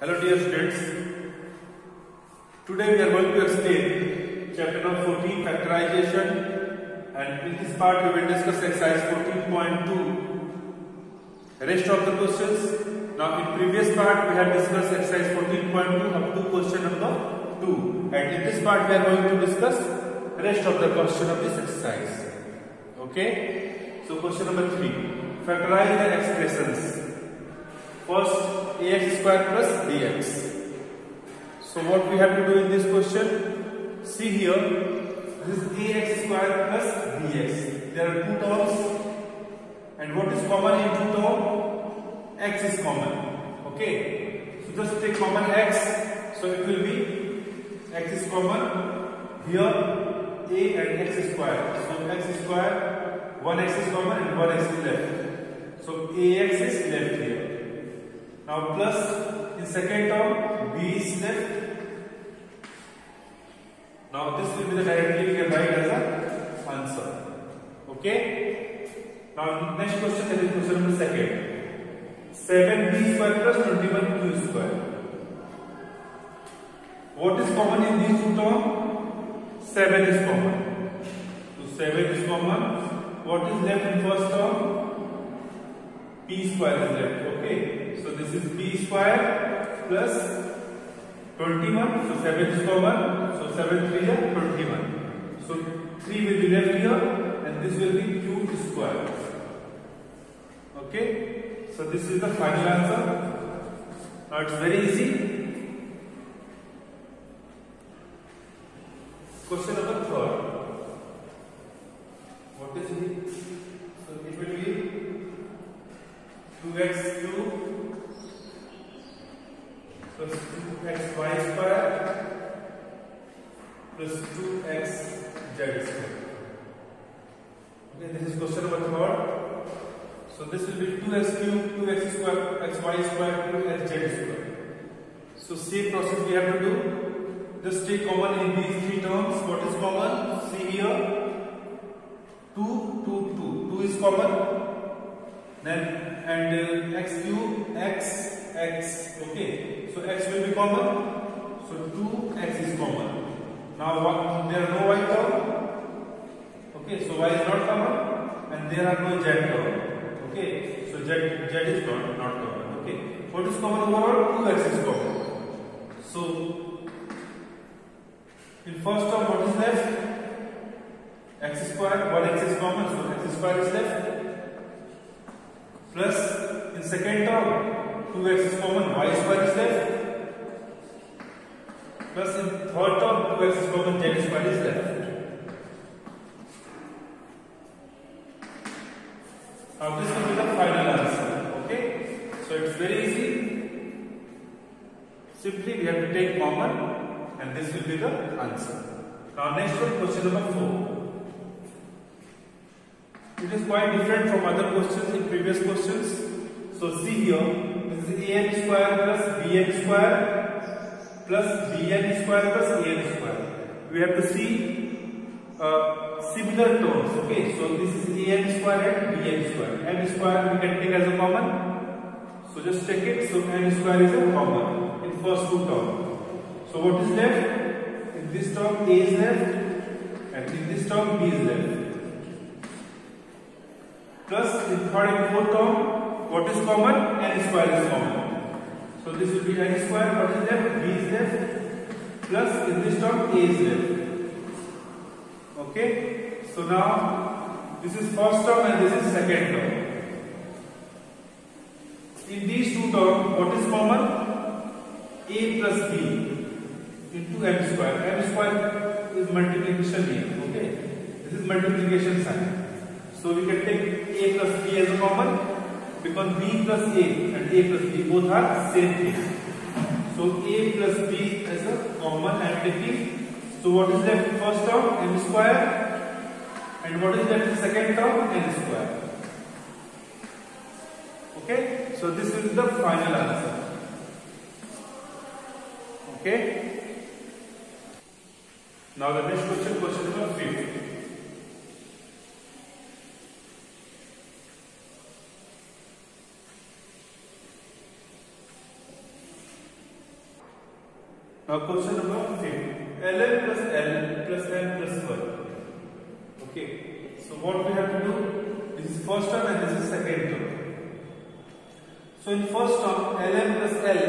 Hello dear students. Today we are going to explain chapter number 14 factorization and in this part we will discuss exercise 14.2 rest of the questions. Now in previous part we have discussed exercise 14.2 up to question number 2 and in this part we are going to discuss rest of the question of this exercise. Okay? So question number 3 factorize the expressions. First ax square plus bx. So what we have to do in this question? See here, this is ax square plus bx. There are two terms, and what is common in two terms? X is common. Okay. So just take common x. So it will be x is common here a and x square. So x square, one x is common and one x is left. So ax is left here. Now plus in second term b is left. Now this will be the directly we can write as a answer. Okay. Now next question that is question number second. 7b square plus 21q square. What is common in these two terms? 7 is common. So 7 is common. What is left in first term? p square is left. Okay. So this is b square plus 21. So 7 is common. So 7 3 is 21. So 3 will be left here and this will be q square. Okay. So this is the final answer. Now it's very easy. Question number third. What is it? So it will be 2x cube plus 2xy square plus 2x z square. Okay, this is question number third. So this will be 2x cube, 2x square, xy square, 2x z square. So same process we have to do. Just take common in these three terms. What is common? See here. 2, 2, 2. 2 is common. Then and uh, x cube, x, x. Okay. So x will be common. So 2x is common. Now what, there are no y term. Okay. So y is not common. And there are no z term. Okay. So z, z is not, not common. Okay. What is common overall? 2x is common. So in first term, what is left? X square, 1x is common, so x square is left. Plus, in second term, 2x is common, y square is left. Plus, in third term, 2x is common, z square is left. Now, this will be the final answer. Okay? So, it's very easy. Simply, we have to take common and this will be the answer. Now next one question number 4. It is quite different from other questions in previous questions. So see here, this is an square plus bn square plus bn square plus an square. We have to see uh, similar terms. Okay, so this is an square and bn square. n square we can take as a common. So just check it. So n square is a common in first two terms. So what is left? In this term A is left and in this term B is left. Plus in third and fourth term, what is common? N square is common. So this will be N square, what is left? B is left. Plus in this term A is left. Okay? So now this is first term and this is second term. In these two terms, what is common? A plus B into m square. m square is multiplication name. Okay, this is multiplication sign. So we can take a plus b as a common because b plus a and a plus b both are same thing. So a plus b as a common and taking. So what is left first term? m square, and what is left second term? n square. Okay, so this is the final answer. Okay. Now the next question, question number 5. Now question number 5. ln plus l plus L plus 1. Okay. So what we have to do? This is first term and this is second term. So in first term ln plus l,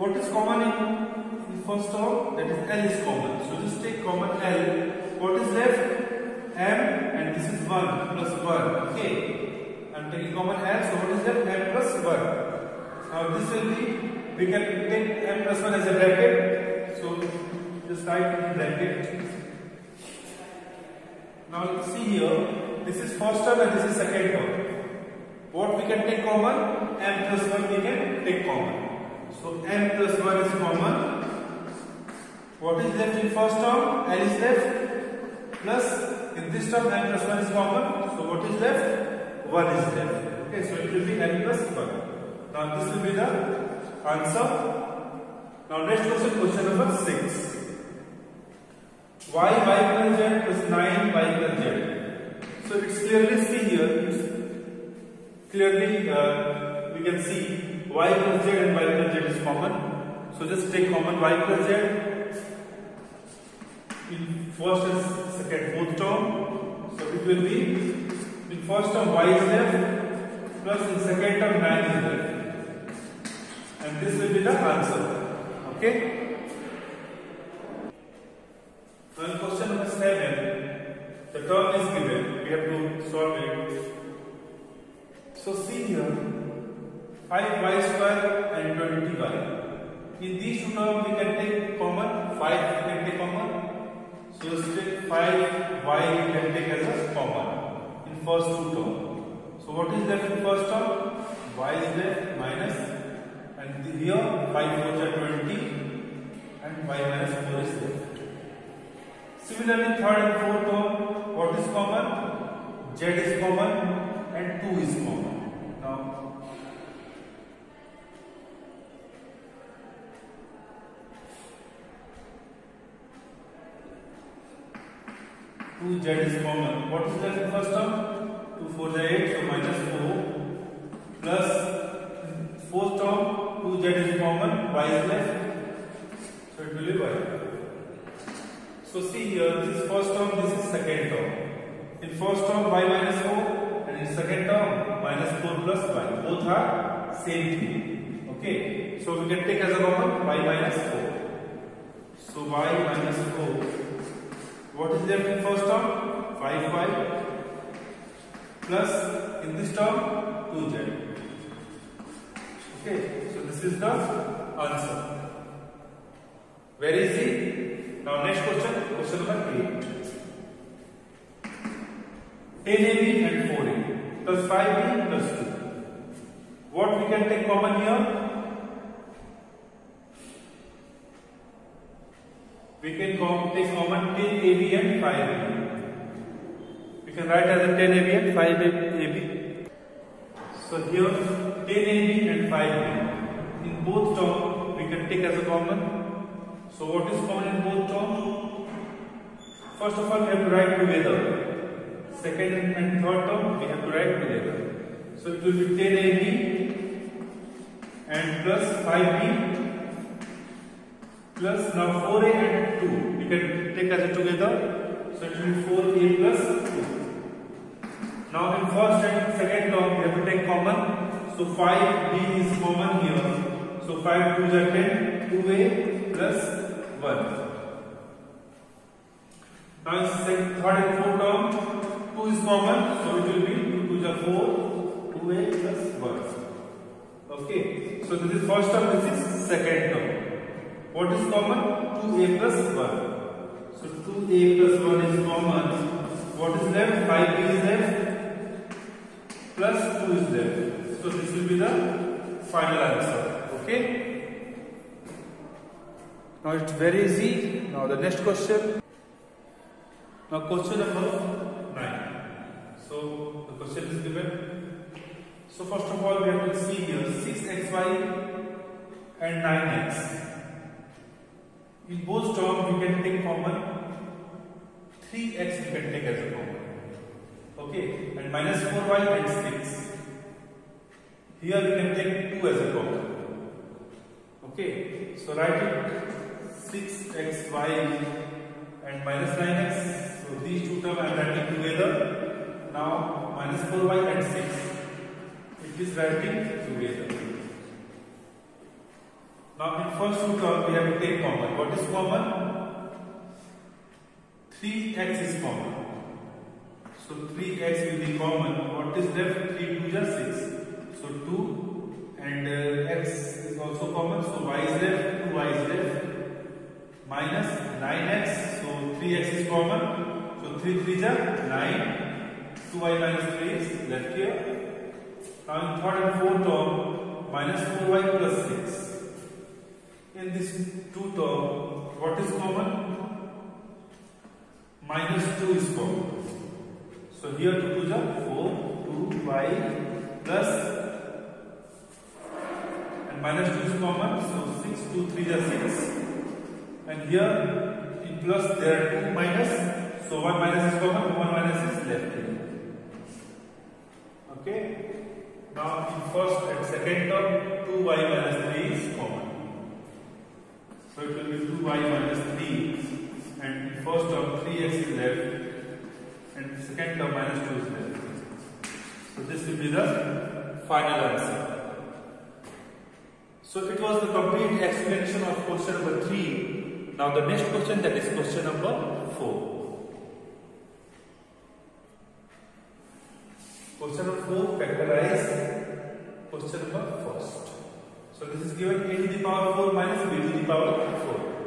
what is common in, in first term? That is l is common. So just take common l. What is left? m and this is 1 plus 1. Okay. I'm taking common l. So what is left? m plus 1. Now this will be, we can take m plus 1 as a bracket. Write in bracket. Now see here, this is first term and this is second term. What we can take common? m plus 1 we can take common. So m plus 1 is common. What is left in first term? L is left. Plus in this term m plus 1 is common. So what is left? 1 is left. Okay, so it will be n plus 1. Now this will be the answer. Now let's next question, question number 6. Y y plus z plus 9 y plus z. So it's clearly see here. It's clearly uh, we can see y plus z and y plus z is common. So just take common y plus z in first and second both term. So it will be in first term y is left plus in second term 9 is left. And this will be the answer. Okay? In these two terms we can take common, 5 we can take common. So let's take 5y we can take as a common in first two terms. So what is left in first term? y is left minus and here 5 4 are 20 and y minus 4 is left. Similarly, third and fourth term, what is common? Z is common and 2 is common. Now, two Z is common. What is left in first term? 2 4 is 8, so minus 4 plus fourth term 2Z is common, Y is left. So it will be Y. So see here, this is first term, this is second term. In first term, y minus 4, and in second term, minus 4 plus y. Both are same thing. Okay. So we can take as a common y minus 4. So y minus 4. What is left in first term? 5y plus in this term 2z. Okay. So this is the answer. Very easy. Now next question, question number 8. 10ab and 4a plus 5b plus 2. What we can take common here? We can take common 10ab and 5ab. We can write as a 10ab and 5ab. So here 10ab and 5b. In both terms we can take as a common so what is common in both terms? First of all, we have to write together. Second and third term, we have to write together. So it will be 10ab and plus 5b plus now 4a and 2. We can take as a together. So it will be 4a plus 2. Now in first and second term, we have to take common. So 5b is common here. So 5 2s are 10, 2a plus 1. Now in second, third and fourth term, 2 is common, so it will be 2 2 is 4, 2a plus 1. Okay, so this is first term, this is second term. What is common? 2a plus 1. So 2a plus 1 is common. What is left? 5b is left, plus 2 is left. So this will be the final answer. Okay. Now it's very easy. Now the next question. Now question number 9. So the question is given. So first of all we have to see here 6xy and 9x. In both terms we can take common 3x we can take as a common. Okay, and minus 4y and 6. Here we can take 2 as a common. Okay, so write it 6xy and minus 9x. So these two terms I am writing together. Now minus 4y and 6. It is writing together. Now in first two terms we have to take common. What is common? 3x is common. So 3x will be common. What is left? 3 2 is 6. So 2 and uh, x is also common. So y is left, 2y is left. Minus 9x. So 3x is common. So 3 3 is 9. 2y minus 3 is left here. Now in third and fourth term, minus 4y plus 6. In this two term, what is common? minus 2 is common. So here 2 to the 4, 2y plus and minus 2 is common. So 6, 2, 3 is 6. And here in plus there are 2 minus. So 1 minus is common, 1 minus is left here. Okay. Now in first and second term 2y minus 3 is common. So it will be 2y minus 3 and first term 3x is left and second term minus 2 is left. So this will be the final answer. So it was the complete explanation of question number 3. Now the next question that is question number 4. Question number 4 factorize question number first. So this is given a to the power 4 minus b to the power 4.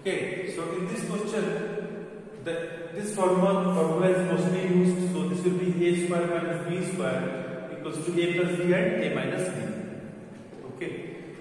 Okay, so in this question, the, this formula, formula is mostly used. So this will be a square minus b square equals to a plus b and a minus b. Okay.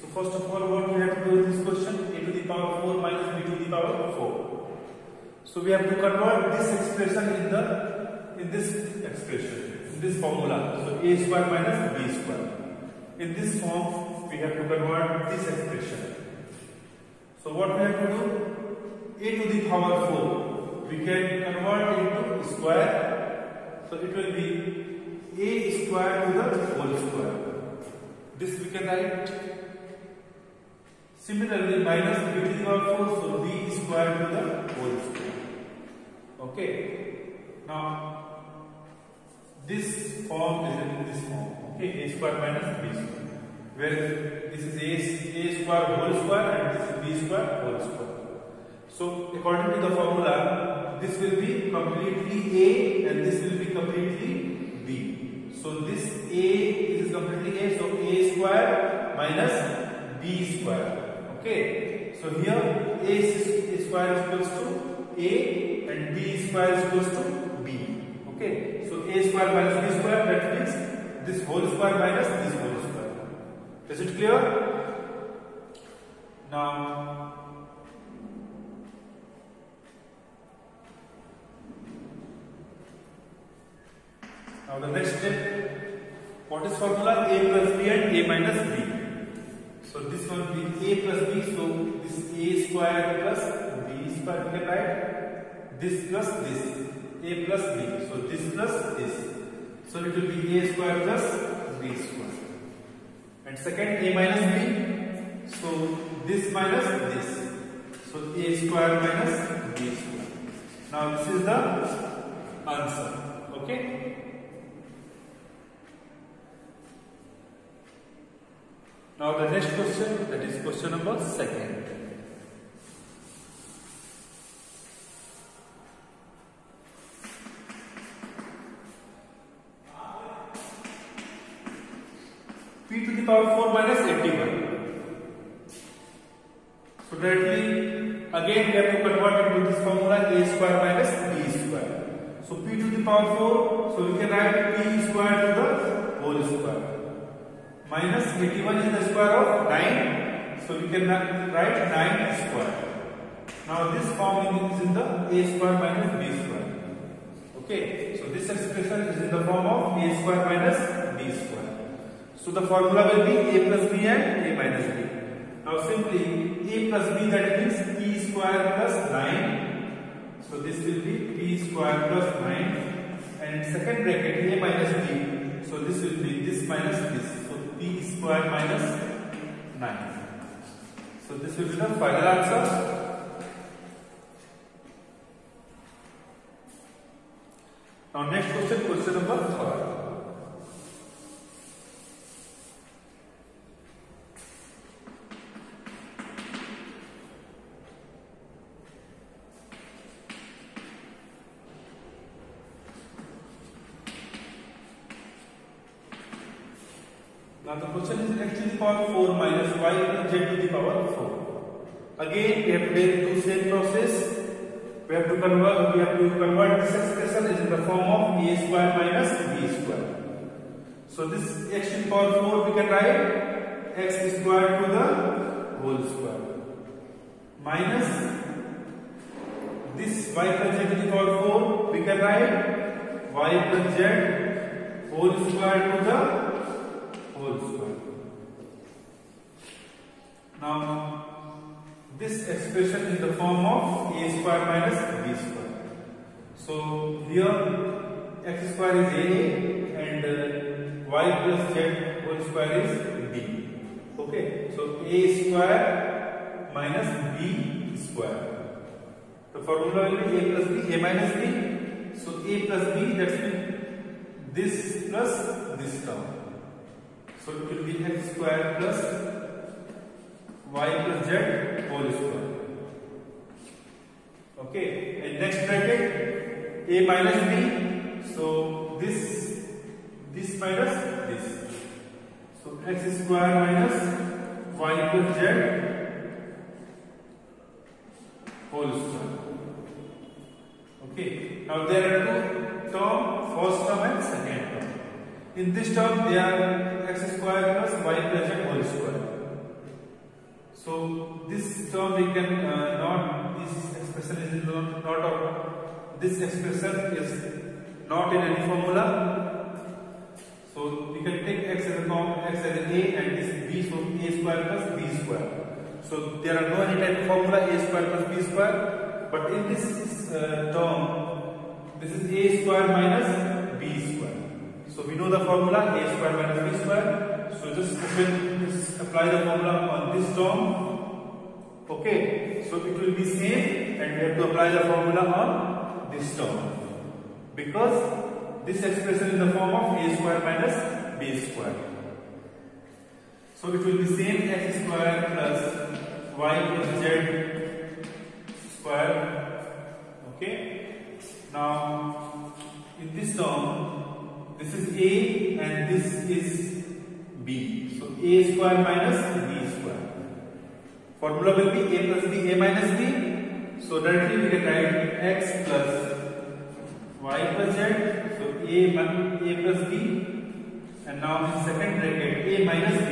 So first of all, what we have to do in this question? a to the power 4 minus b to the power 4. So we have to convert this expression in the in this expression in this formula. So a square minus b square. In this form, we have to convert this expression. So what we have to do? a to the power 4. We can convert into square. So it will be a square to the whole square. This we can write. Similarly, minus b to the power 4. So b square to the whole square. Okay. Now, this form is in this form. A square minus b square where this is a, a square whole square and this is b square whole square. So according to the formula, this will be completely a and this will be completely b. So this a is completely a, so a square minus b square. Okay. So here a square is equals to a and b square is equals to b. Okay. So a square minus b square that means this whole square minus this whole square. Is it clear? Now, now the next step, what is formula? A plus B and A minus B. So this one be A plus B, so this A square plus B square, write this plus this, A plus B. So this plus this. So it will be A square plus B square. And second a minus b. So this minus this. So a square minus b square. Now this is the answer. Okay? Now the next question that is question number second power 4 minus 81. So directly again we have to convert into this formula a square minus b square. So p to the power 4, so we can write p square to the whole square. Minus 81 is the square of 9, so we can write 9 square. Now this form is in the a square minus b square. Okay, so this expression is in the form of a square minus. So the formula will be a plus b and a minus b. Now simply a plus b that means p square plus 9. So this will be p square plus 9 and second bracket a minus b. So this will be this minus this. So p square minus 9. So this will be the final answer. Now next question, question number Now the question is x to the power 4 minus y plus z to the power 4. Again we have to do same process. We have to convert we have to convert this expression is in the form of a square minus b square. So this x to the power 4 we can write x square to the whole square minus this y plus z to the power 4 we can write y plus z whole square to the whole square. Now, this expression is the form of a square minus b square. So, here x square is a and uh, y plus z whole square is b. Okay, so a square minus b square. The formula will be a plus b, a minus b. So, a plus b that's this plus this term. So it will be x square plus y plus z whole square. Okay, and next bracket a minus b. So this this minus this. So x square minus y plus z whole square. Okay, now there are two terms, first term and second. In this term, they are x square plus y plus z whole square. So this term we can uh, not this expression is not, not of this expression is not in any formula. So we can take x as a form x as a and this b so a square plus b square. So there are no any type of formula a square plus b square, but in this uh, term, this is a square minus we know the formula a square minus b square. So just just apply the formula on this term. Okay, so it will be same and we have to apply the formula on this term. Because this expression is the form of a square minus b square. So it will be same x square plus y plus z square. Okay. Now in this term, this is a and this is b. So a square minus b square. Formula will be a plus b, a minus b. So directly we can write x plus y plus z. So a, a plus b. And now in second bracket a minus b.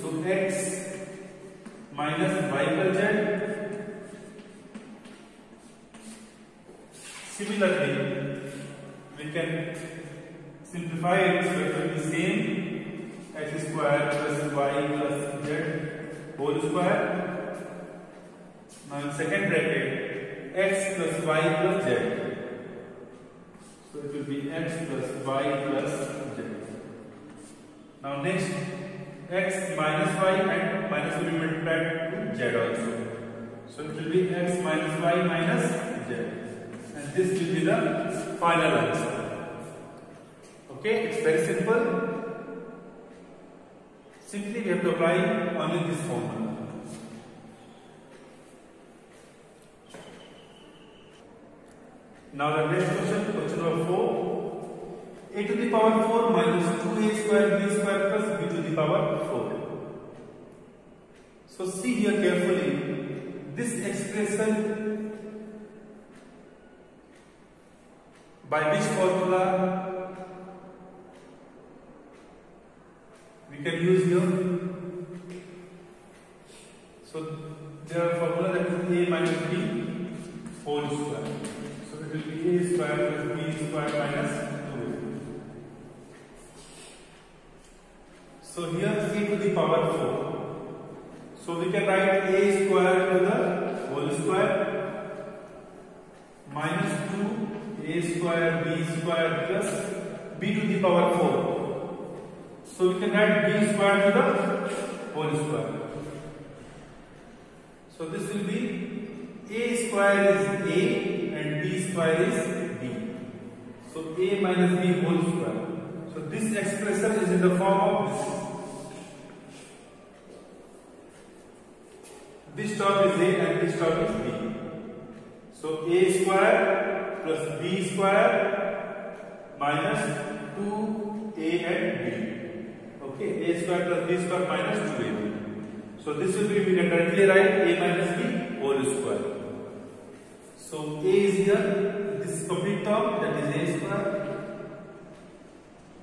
So x minus y plus z. Similarly, we can simplify it will be same x square plus y plus z whole square. Now in second bracket x plus y plus z. So it will be x plus y plus z. Now next x minus y and minus will be multiplied to z also. So it will be x minus y minus z. And this will be the final answer. Okay, it's very simple. Simply we have to apply only this formula. Now the next question, question number 4. a to the power 4 minus 2a square b square plus b to the power 4. So see here carefully, this expression by which formula we can use here. So there are formula that is a minus b whole square. So it will be a square plus b square minus 2a. So here a to the power 4. So we can write a square to the whole square minus 2 a square b square plus b to the power 4. So we can add b square to the whole square. So this will be a square is a and b square is b. So a minus b whole square. So this expression is in the form of this. Term is a and this term is b. So a square plus b square minus 2a and b. Okay, a square plus b square minus 2ab. So this will be, we can directly write a minus b whole square. So a is here, this complete term that is a square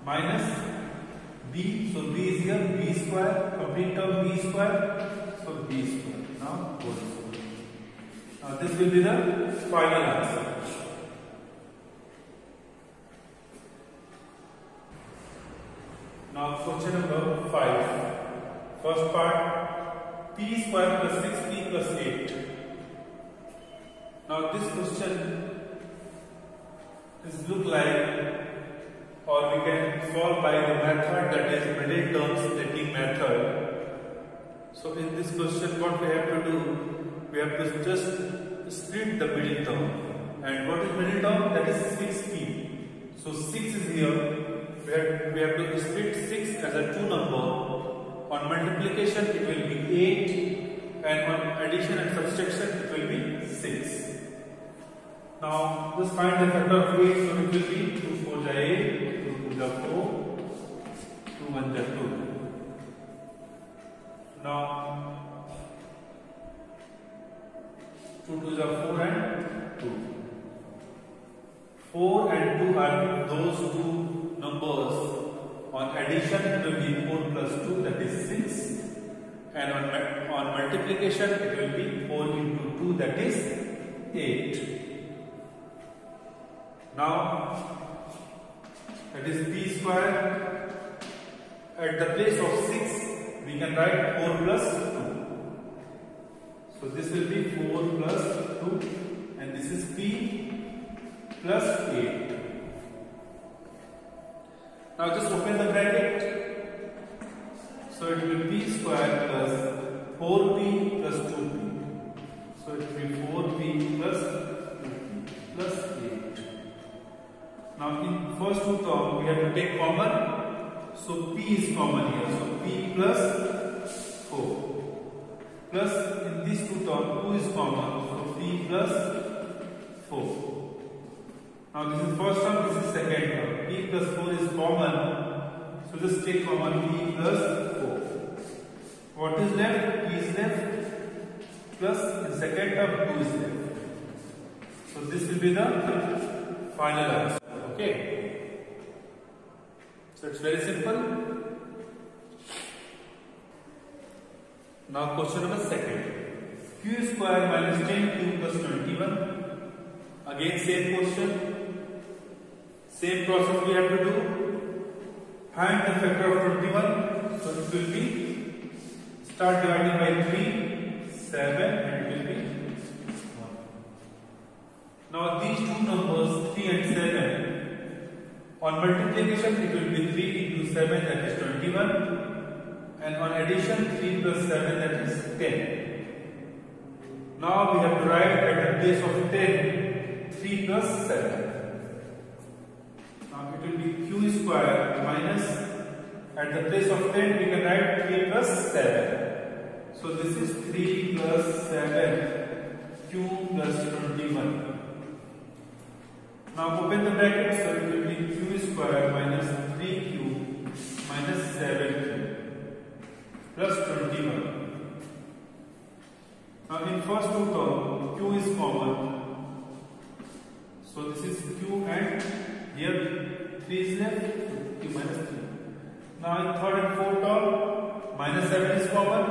minus b. So b is here, b square, complete term b square, so b square. Now whole. Now this will be the final answer. Now question number 5. First part p square plus 6p plus 8. Now this question is look like or we can solve by the method that is middle terms taking method. So in this question what we have to do? We have to just split the middle term. And what is middle term? That is 6p. So 6 is here. We have, we have to split 6 as a 2 number. On multiplication it will be 8 and on addition and subtraction it will be 6. Now just find the factor of 8 so it will be 2 4 the 8, 2 2 4, 2 1 2. Now 2 2 the 4 and 2. 4 and 2 are those two numbers. On addition it will be 4 plus 2 that is 6 and on, on multiplication it will be 4 into 2 that is 8. Now that is p square at the place of 6 we can write 4 plus 2. So this will be 4 plus 2 and this is p plus 8. Now just open the bracket. So it will be P square plus 4p plus 2p. So it will be 4p plus 2p plus 8. Now in first two terms we have to take common. So p is common here. So p plus 4 plus in these two terms 2 is common. So p plus 4. Now this is first term, this is second term. p plus 4 is common. So just take common p plus 4. What is left? p is left. Plus in second term 2 is left. So this will be the final answer. Okay. So it's very simple. Now question number second. q square minus 10q plus 21. Again same question. Same process we have to do. Find the factor of 21. So it will be start dividing by 3, 7 and it will be 1. Now these two numbers 3 and 7 on multiplication it will be 3 into 7 that is 21 and on addition 3 plus 7 that is 10. Now we have to write at the place of 10 3 plus 7. Now it will be q square minus at the place of 10 we can write 3 plus 7. So this is 3 plus 7 q plus 21. Now open the bracket so it will be q square minus 3q minus 7q plus 21. Now in first two term q is common. So this is q and here 3 is left, q minus 3. Now in third and fourth term minus 7 is common.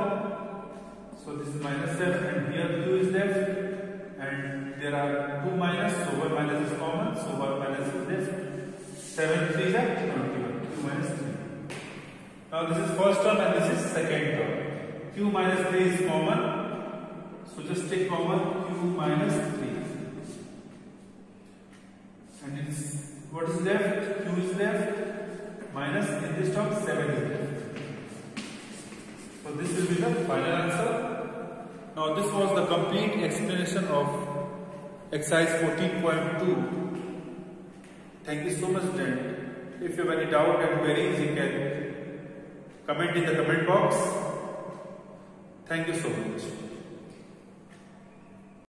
So this is minus 7 and here q is left and there are two minus, so 1 minus is common, so 1 minus is this. 7 3 is 21, q minus 3. Now this is first term and this is second term. q minus 3 is common, so just take common q minus 3. And it is what is left? q is left, minus in this term 7 is left. So this will be the final answer. Now this was the complete explanation of exercise 14.2. Thank you so much student. If you have any doubt and queries you can comment in the comment box. Thank you so much.